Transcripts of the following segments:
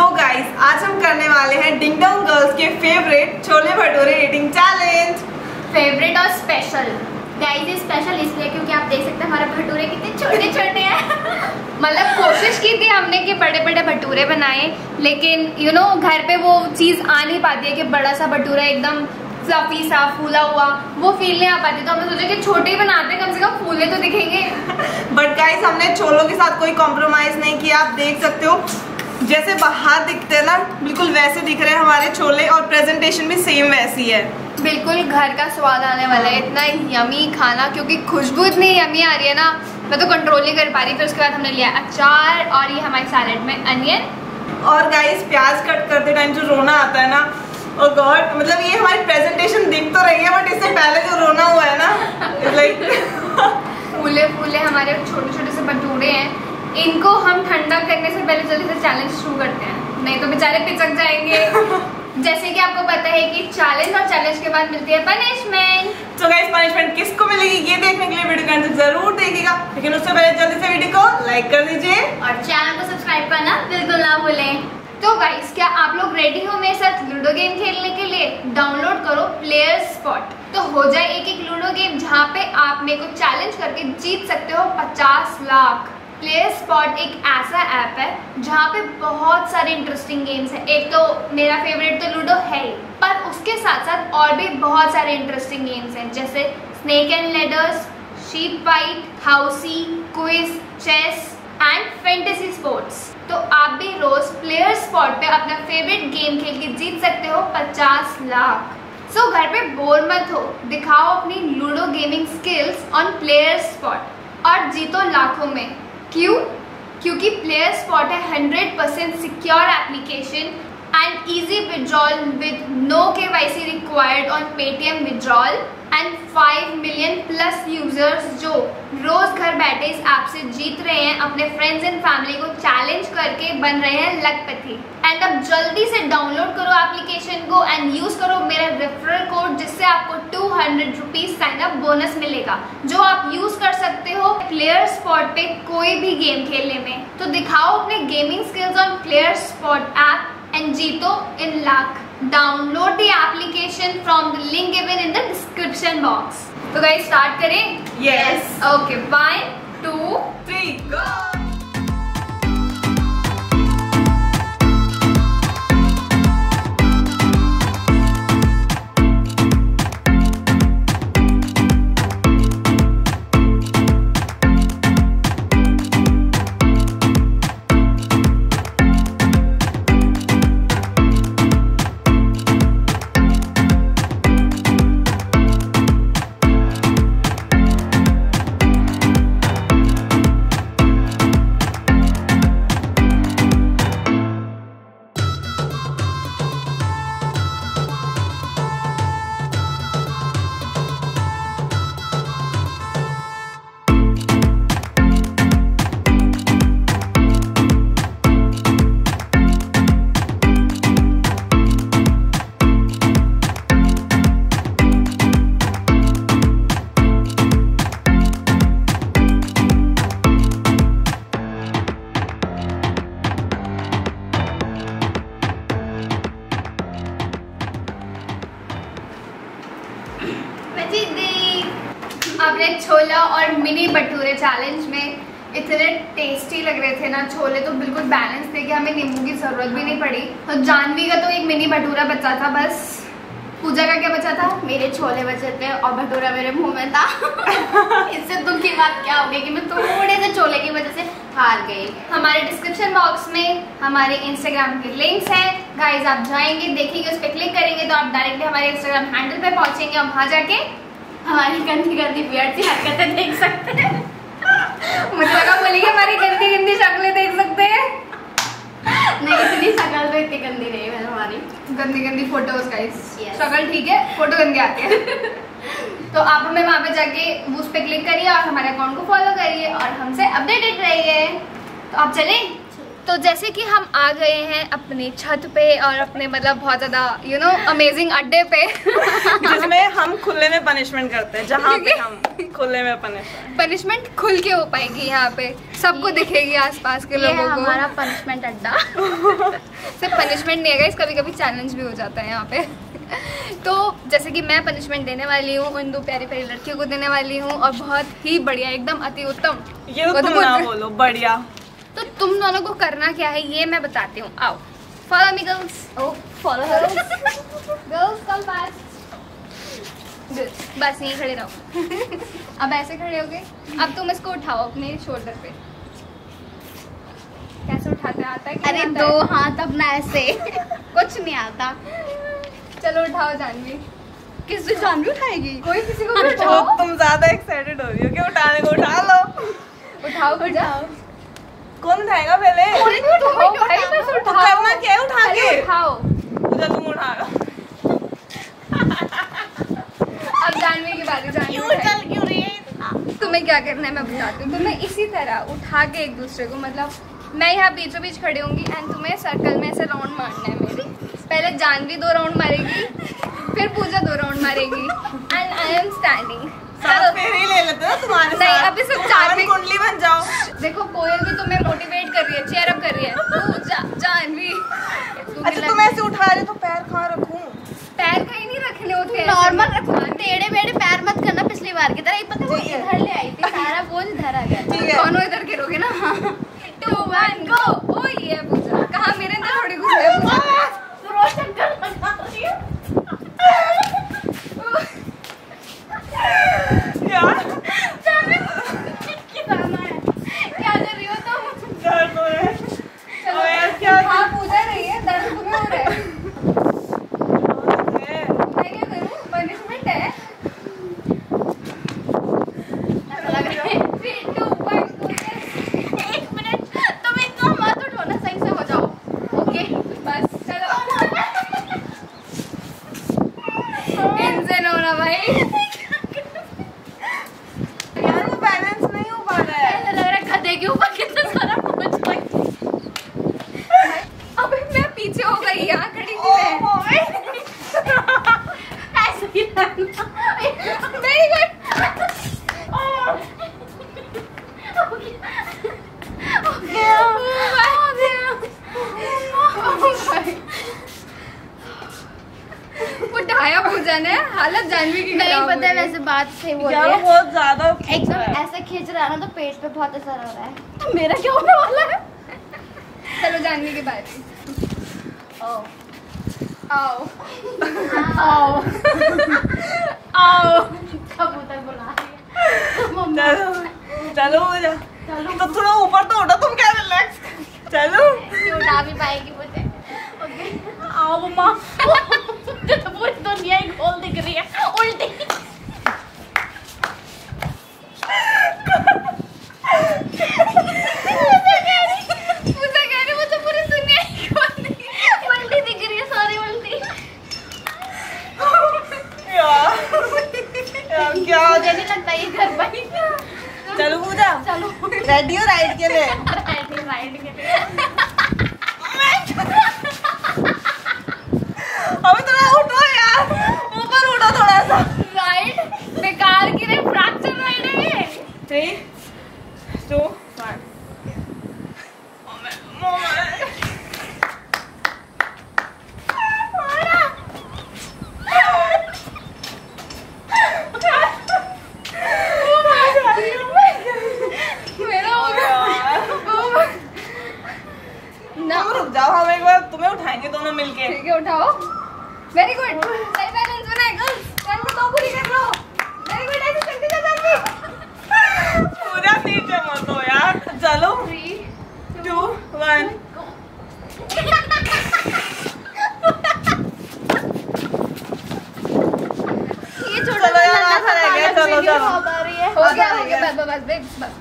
सो so guys आज हम करने वाले हैं डिंग डोंग गर्ल्स के favourite chole bhature eating challenge favourite और स्पेशल गाइस ये स्पेशल इसलिए क्योंकि आप देख सकते हैं हमारे भटूरे कितने छोटे छोटे हैं। मतलब कोशिश की थी हमने कि बड़े बड़े भटूरे बनाए लेकिन यू you नो know, घर पे वो चीज़ आ नहीं पाती है कि बड़ा सा भटूरा एकदम फ्लफी सा फूला हुआ वो फील नहीं आ पाती। तो हमने सोचा कि छोटे ही बनाते कम से कम फूले तो दिखेंगे। बट गाइस हमने छोलों के साथ कोई कॉम्प्रोमाइज नहीं किया। आप देख सकते हो जैसे बाहर दिखते हैं ना बिल्कुल वैसे दिख रहे हैं हमारे छोले और प्रेजेंटेशन भी सेम वैसी है। बिल्कुल घर का स्वाद आने वाला है इतना यमी खाना क्योंकि खुशबू इतनी यमी आ रही है ना मैं तो कंट्रोल नहीं कर पा रही फिर उसके बाद हमने लिया अचार और ये हमारे सैलेड में अनियन और गाइस प्याज कट करते टाइम जो रोना आता है ना ओ oh गॉड मतलब ये हमारी प्रेजेंटेशन दिख तो रही है बट इससे पहले जो रोना हुआ है ना लाइक फूले फूले हमारे छोटे छोटे से भटूरे हैं इनको हम ठंडा करने से पहले जल्दी से चैलेंज शुरू करते हैं। नहीं तो बेचारे पिचक जाएँगे। जैसे कि आपको पता है कि चैलेंज और चैलेंज के बाद मिलती है पनिशमेंट तो गाइस पनिशमेंट किसको मिलेगी ये देखने के लिए वीडियो को अंत ज़रूर देखिएगा। लेकिन उससे पहले जल्दी से वीडियो को लाइक कर दीजिए। और चैनल को सब्सक्राइब करना बिल्कुल ना भूलें। तो गाइस क्या आप लोग रेडी हो मेरे साथ लूडो गेम खेलने के लिए? डाउनलोड करो प्लेयर स्पॉट तो हो जाए एक एक लूडो गेम जहाँ पे आप मेरे को चैलेंज करके जीत सकते हो 50 लाख। प्लेयर स्पॉट एक ऐसा ऐप है, जहाँ पे बहुत सारे इंटरेस्टिंग गेम्स हैं। एक तो मेरा फेवरेट तो लूडो है ही, पर उसके साथ साथ और भी बहुत सारे इंटरेस्टिंग गेम्स हैं, जैसे snake and ladders sheep fight housie quiz chess and fantasy sports तो आप भी रोज प्लेयर स्पॉट पे अपना फेवरेट गेम खेल के जीत सकते हो 50 लाख। सो घर पे बोर मत हो, दिखाओ अपनी ludo gaming skills on player spot और जीतो लाखों में। क्यों? क्योंकि प्लेयर स्पॉट है hundred percent secure application and easy withdrawal with no K Y C required on Paytm withdrawal and 5 million plus users जो रोज घर बैठे इस ऐप से जीत रहे हैं, अपने फ्रेंड्स एंड फैमिली को चैलेंज करके बन रहे हैं लखपति। एंड अब जल्दी से डाउनलोड करो एप्लीकेशन को एंड यूज़ करो मेरा रेफरल कोड जिससे आपको two hundred rupees sign up bonus मिलेगा। जो आप यूज़ कर सकते हो प्लेयर स्पॉट पे कोई भी गेम खेलने में। तो दिखाओ अपने gaming skills on player spot app and जीतो इन lakh download the application from the link given in the description box तो गाइस स्टार्ट करें? Yes okay one two three go इतने टेस्टी लग रहे थे ना छोले तो बिल्कुल बैलेंस थे कि हमें नींबू की ज़रूरत भी नहीं पड़ी। तो जानवी का तो एक मिनी भटूरा बचा था बस। पूजा का क्या बचा था? मेरे छोले बचे थे और भटूरा मेरे मुँह में था। इससे दुख की बात क्या हो गई कि मैं थोड़े से छोले की वजह से हार गई। हमारे डिस्क्रिप्शन बॉक्स में हमारे इंस्टाग्राम के लिंक्स हैं। गाइज़ आप जाएँगे देखेंगे उस पर क्लिक करेंगे तो आप डायरेक्टली हमारे इंस्टाग्राम हैंडल पर पहुँचेंगे और वहाँ जाके हमारी गंदी गंदी बियड सी हरकतें देख सकते हैं। मुझे लगा बोलेगी हमारी गंदी गंदी शक्लें देख सकते हैं। नहीं इतनी शक्ल तो इतनी गंदी नहीं है हमारी। गंदी गंदी फ़ोटोज़ गाइस शक्ल ठीक है फ़ोटो गंदी आती है। तो आप हमें वहाँ पे जाके उस पे क्लिक करिए और हमारे अकाउंट को फॉलो करिए और हमसे अपडेटेड रहिए। तो आप चलें। तो जैसे कि हम आ गए हैं अपने छत पे और अपने मतलब बहुत ज़्यादा यू नो अमेजिंग अड्डे पे। जिसमें हम खुले में पनिशमेंट करते हैं जहाँ पे हम खुले में पनिशमेंट पनिशमेंट खुल के हो पाएगी यहाँ पे। सबको दिखेगी आसपास के लोगों को। हमारा पनिशमेंट अड्डा। सिर्फ़ पनिशमेंट नहीं है गाइस कभी कभी चैलेंज भी हो जाता है यहाँ पे। तो जैसे कि मैं पनिशमेंट देने वाली हूँ उन दो प्यारी प्यारी लड़कियों को देने वाली हूँ और बहुत ही बढ़िया एकदम अति उत्तम। ये तो तुम ना बोलो बढ़िया। तो तुम दोनों को करना क्या है ये मैं बताती हूँ। आओ follow me girls oh follow girls come पास बस यहीं खड़े रहो। अब ऐसे खड़े हो गए? अब तुम इसको उठाओ अपने शोल्डर पे। कैसे उठाते आता है अरे आता दो है? हाथ अपना ऐसे। कुछ नहीं आता। चलो उठाओ जानवी। किस से जानवी उठाएगी? कोई किसी को उठाओ। तुम ज़्यादा एक्साइटेड हो रही हो। कि उठाने को? उठा लो। उठाओ पूजा कौन उठाएगा पहले? तो करना क्या है उठा के? उठाओ। पूजा तुम उठा लो। अब जानवी की बारी जानवी उठाएगी। क्यों रही है? तुम्हें क्या करना है मैं बताती हूँ। तुम्हें इसी तरह उठा के एक दूसरे को मतलब मैं यहाँ बीचों बीच खड़ी होंगी एंड तुम्हें सर्कल में ऐसे राउंड मारना है मेरे। पहले जानवी दो राउंड मारेगी फिर पूजा दो राउंड मारेगी। एंड आई एम स्टैंडिंग सात फेरे ले लेते हो तुम्हारे नहीं, अभी सिर्फ़ चार कुंडली बन जाओ। देखो कोयल भी तुम्हें मोटिवेट कर रही है चेयर अप कर रही है। पूजा जानवी अच्छा तुम ऐसे उठा रहे हो तो पैर कहाँ रखूँ? पैर कहीं नहीं रखने होते नॉर्मल रखो टेढ़े मेढ़े पैर मत करना पिछली बार की तरह। पता है वो इधर ले आई थी सारा बोझ इधर आ गया। दोनों इधर गिरोगे ना? टू वन गो ओ ये पूजा कहाँ मेरे अंदर थोड़ी घुस गए पूजा रोशन कर लगा रही है क्या क्या कर रही हो तुम दर्द हो रहा है चलो अबे यार, क्या हाँ पूजा रही है दर्द तुम्हें हो रहा है है? मैं क्या करूँ पनिशमेंट है ऐसा लग रहा है Three, two, one, go, yes. एक मिनट तुम इतना मत उठो ना सही से हो जाओ ओके बस चलो इनसे नो ना भाई यार वो बैलेंस नहीं हो पा रहा है ऐसा लग रहा है गधे के ऊपर कितना सारा बोझ है अबे मैं पीछे हो गई यहाँ खड़ी थी मैं ऐसे ही रहना वेरी गुड उठाया पूजा ने हालत जानवी की नहीं पता है वैसे बात सही बोल यार रही है। बहुत ज़्यादा एकदम ऐसे खींच रहा है ना तो पेट पे बहुत असर हो रहा है। तो मेरा क्या होने वाला है? चलो जानवी की बारी। ओ आओ। आओ। आओ। कबूतर बुला है। चलो चलो चलो। तो थोड़ा ऊपर तो उठो तुम क्या रिलैक्स चलो। उठा भी पाएगी मुझे। ओके। आओ मम्मा। मुझे तो पूरी दुनिया ही गोल दिख रही है। उल्टी पूजा कह रही मुझे पूरी दुनिया ही खोल दी उल्टी दिख रही है सारी उल्टी यार यार क्या हो मुझे नहीं लगता ये घर पाई चलो पूजा चलो रेडी हो राइड के लिए राइट राइट के लिए अभी थोड़ा उठो यार ऊपर उठो थोड़ा सा राइट बेकार की रे फ्रैक्चर राइड है ये थ्री टू वन मेरा हो गया ना तुम रुक जाओ हम एक बार तुम्हें उठाएँगे दोनों मिलके ठीक है उठाओ। वेरी गुड सही बैलेंस बनाए गर्ल्स टर्न को दो पूरी कर लो वेरी गुड ऐसे चलते जा जल्दी। पूरा नीचे मत हो यार। चलो। थ्री टू वन ये छोटा चलो यार, आधा रह गया, चलो, चलो। आ रही है। हो गया हो गया। बस बस बस बस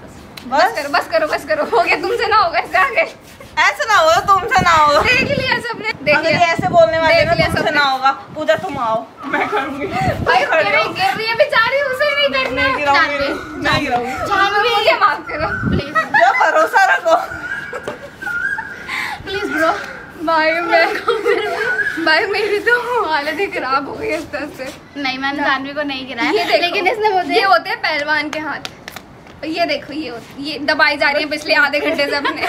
बस करो बस करो बस करो। हो गया तुमसे ना होगा इससे आगे। ऐसे ना हो तुमसे ना हो। देख लिया सबने। देख लिया। बोलने वाले देख ना लिया तुमसे ना होगा पूजा तुम आओ मैं करूँगी। भाई गिर रही है बेचारी उसे नहीं करना मैं गिराऊँगी मैं गिराऊँगी। जानवी मुझे माफ़ करो प्लीज़ जो भरोसा रखो। प्लीज़ ब्रो भाई मैं भाई मेरी तो हालत ही खराब हो गई इस तरह से। नहीं मैंने जानवी को नहीं गिराया लेकिन इसने मुझे ये होते हैं पहलवान के हाथ। ये देखो ये ये दबाई जा रही है पिछले आधे घंटे से अपने।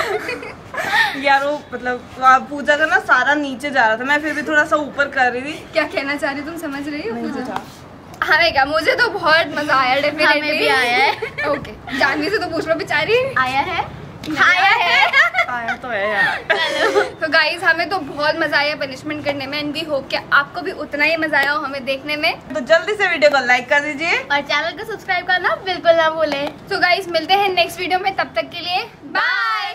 यार वो मतलब पूजा का ना सारा नीचे जा रहा था। मैं फिर भी थोड़ा सा ऊपर कर रही थी। क्या कहना चाह रही हो? तुम? समझ रही हो? नहीं पूजा। हमें क्या मुझे तो बहुत मज़ा आया डेफिनेटली हमें भी आया है। ओके जानवी से तो पूछ लो बेचारी। आया है? आया है। आया तो है यार। तो गाइज़ हमें तो बहुत मज़ा आया पनिशमेंट करने में एंड वी होप कि आपको भी उतना ही मज़ा आया हो हमें देखने में। तो जल्दी से वीडियो को लाइक कर दीजिए। और चैनल को सब्सक्राइब करना बिल्कुल ना भूले। तो गाइज़ मिलते हैं नेक्स्ट वीडियो में तब तक के लिए बाय